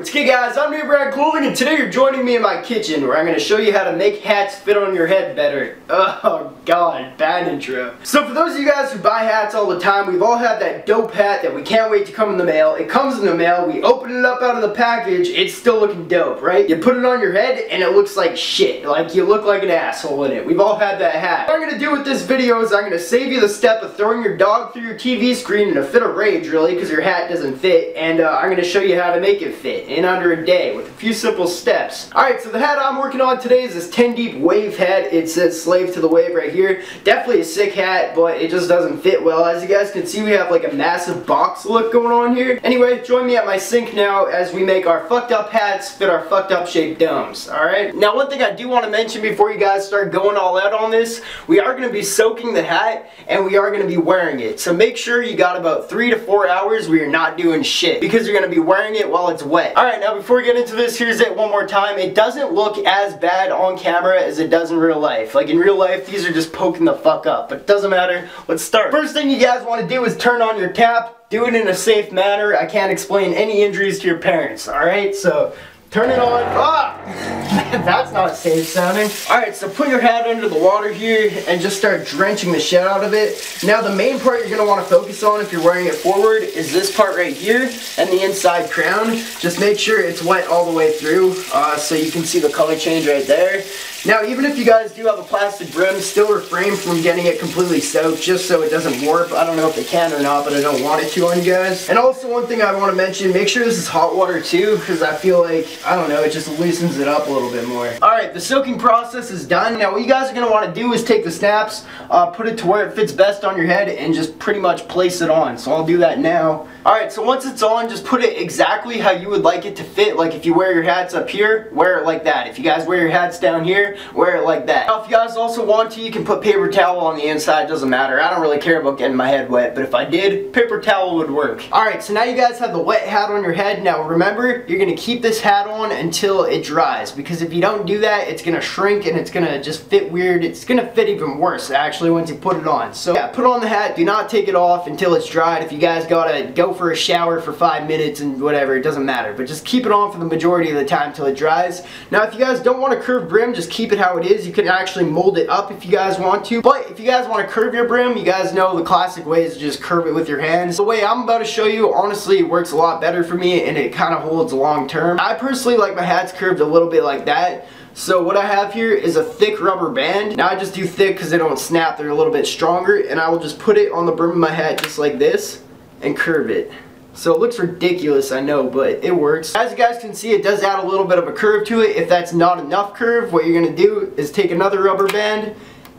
What's good guys, I'm NameBran Clothing and today you're joining me in my kitchen where I'm going to show you how to make hats fit on your head better. Oh god, bad intro. So for those of you guys who buy hats all the time, we've all had that dope hat that we can't wait to come in the mail. It comes in the mail, we open it up out of the package, it's still looking dope, right? You put it on your head and it looks like shit. Like you look like an asshole in it. We've all had that hat. What I'm going to do with this video is I'm going to save you the step of throwing your dog through your TV screen in a fit of rage really because your hat doesn't fit and uh, I'm going to show you how to make it fit in under a day with a few simple steps. Alright, so the hat I'm working on today is this 10 deep wave hat. It says slave to the wave right here. Definitely a sick hat, but it just doesn't fit well. As you guys can see, we have like a massive box look going on here. Anyway, join me at my sink now as we make our fucked up hats fit our fucked up shaped domes. Alright? Now one thing I do want to mention before you guys start going all out on this, we are going to be soaking the hat and we are going to be wearing it. So make sure you got about three to four hours where you're not doing shit because you're going to be wearing it while it's wet. Alright, now before we get into this, here's it one more time. It doesn't look as bad on camera as it does in real life. Like in real life, these are just poking the fuck up, but it doesn't matter. Let's start. First thing you guys want to do is turn on your tap. Do it in a safe manner. I can't explain any injuries to your parents, alright? So, turn it on. Ah! That's not safe sounding. Alright, so put your hat under the water here and just start drenching the shit out of it. Now the main part you're going to want to focus on if you're wearing it forward is this part right here and the inside crown. Just make sure it's wet all the way through uh, so you can see the color change right there. Now even if you guys do have a plastic brim, still refrain from getting it completely soaked just so it doesn't warp. I don't know if it can or not, but I don't want it to on you guys. And also one thing I want to mention, make sure this is hot water too because I feel like, I don't know, it just loosens it up a little bit more. Alright, the soaking process is done. Now what you guys are going to want to do is take the snaps, uh, put it to where it fits best on your head and just pretty much place it on. So I'll do that now. Alright, so once it's on, just put it exactly how you would like it to fit. Like if you wear your hats up here, wear it like that. If you guys wear your hats down here, wear it like that. Now if you guys also want to, you can put paper towel on the inside, doesn't matter. I don't really care about getting my head wet, but if I did, paper towel would work. Alright, so now you guys have the wet hat on your head. Now remember, you're going to keep this hat on until it dries, because if you don't do that, it's going to shrink and it's going to just fit weird. It's going to fit even worse, actually, once you put it on. So yeah, put on the hat, do not take it off until it's dried. If you guys gotta go for a shower for five minutes and whatever, it doesn't matter. But just keep it on for the majority of the time till it dries. Now if you guys don't want a curved brim, just keep it how it is. You can actually mold it up if you guys want to. But if you guys want to curve your brim, you guys know the classic way is just curve it with your hands. The way I'm about to show you, honestly, works a lot better for me and it kind of holds long term. I personally like my hats curved a little bit like that. So what I have here is a thick rubber band. Now I just do thick because they don't snap, they're a little bit stronger. And I will just put it on the brim of my hat just like this and curve it. So it looks ridiculous, I know, but it works. As you guys can see, it does add a little bit of a curve to it. If that's not enough curve, what you're to do is take another rubber band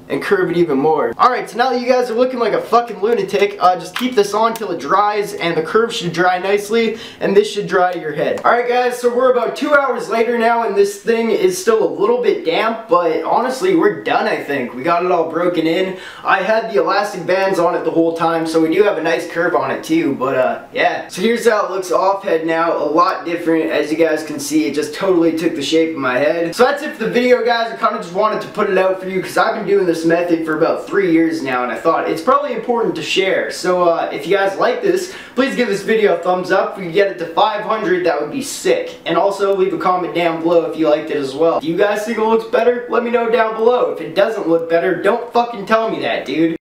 and curve it even more. Alright, so now that you guys are looking like a fucking lunatic, uh, just keep this on till it dries and the curve should dry nicely and this should dry your head. Alright guys, so we're about two hours later now and this thing is still a little bit damp, but honestly, we're done I think. We got it all broken in. I had the elastic bands on it the whole time, so we do have a nice curve on it too, but uh, yeah. So here's how it looks off head now, a lot different. As you guys can see, it just totally took the shape of my head. So that's it for the video guys. I kind of just wanted to put it out for you because I've been doing this method for about three years now and I thought it's probably important to share. So uh, if you guys like this, please give this video a thumbs up. If we could get it to 500, that would be sick. And also leave a comment down below if you liked it as well. Do you guys think it looks better? Let me know down below. If it doesn't look better, don't fucking tell me that, dude.